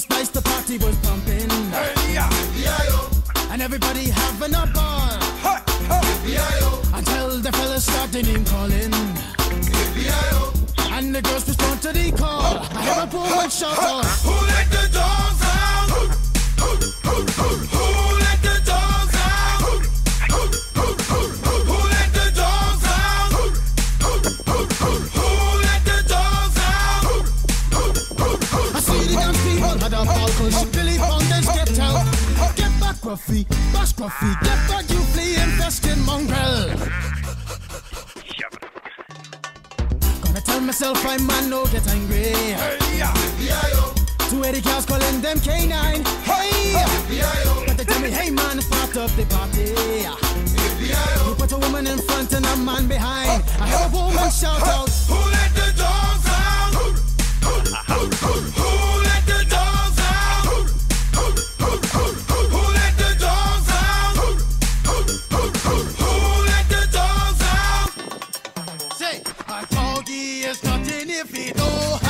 Was nice, the party was pumping. Hey, yeah. And everybody having a ball. Hey, hey. Until the fellas started name calling. And the girls respond to the call. I hear a woman shout out. Who let the dogs out? Who ball cause Billy Fountains get out. Get back, Gruffy, bash Gruffy, get back, you flea infested mongrel. Gonna tell myself I'm man, no get angry. Hey, yeah. Two Eddie cows calling them canine. Hey! But they tell me, hey man, start up the party. You put a woman in front and a man behind. I hear a woman shout out. Is nothing if he don't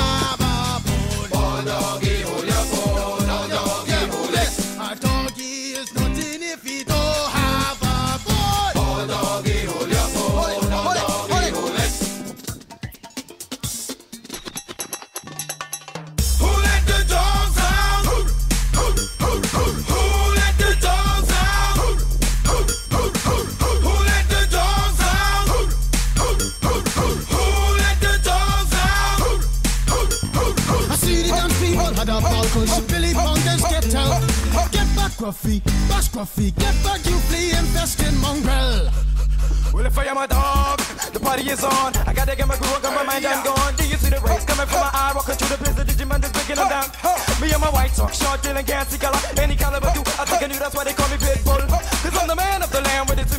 ball cause Billy Fountains get out. Get back, Gruffy, bash Gruffy, get back, you flea infested mongrel. Well, if I am a dog, the party is on. I gotta get my groove on, my mind, I'm gone. Do you see the rays coming from my eye? Walking through the prison, Digimon is breaking them down. Me and my white talk, short, dealing, gassy color. Any caliber do, I think I knew that's why they call me Pitbull. Cause I'm the man of the land, with it